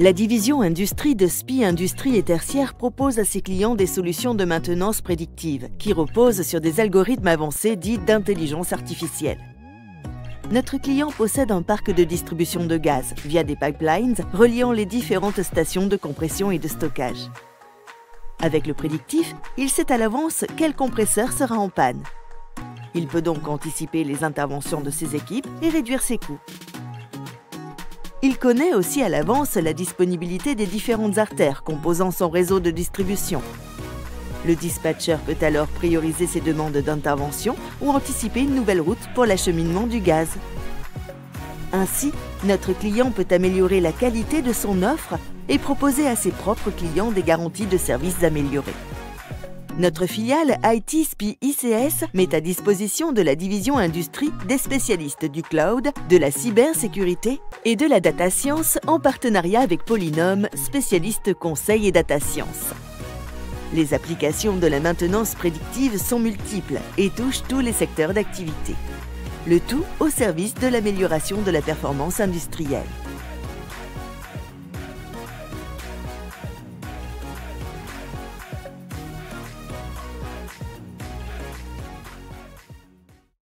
La division industrie de SPI Industrie et Tertiaire propose à ses clients des solutions de maintenance prédictive qui reposent sur des algorithmes avancés dits d'intelligence artificielle. Notre client possède un parc de distribution de gaz via des pipelines reliant les différentes stations de compression et de stockage. Avec le prédictif, il sait à l'avance quel compresseur sera en panne. Il peut donc anticiper les interventions de ses équipes et réduire ses coûts. Il connaît aussi à l'avance la disponibilité des différentes artères composant son réseau de distribution. Le dispatcher peut alors prioriser ses demandes d'intervention ou anticiper une nouvelle route pour l'acheminement du gaz. Ainsi, notre client peut améliorer la qualité de son offre et proposer à ses propres clients des garanties de services améliorées. Notre filiale IT SPI ICS met à disposition de la division industrie des spécialistes du cloud, de la cybersécurité et de la data science en partenariat avec Polynome, spécialiste conseil et data science. Les applications de la maintenance prédictive sont multiples et touchent tous les secteurs d'activité. Le tout au service de l'amélioration de la performance industrielle.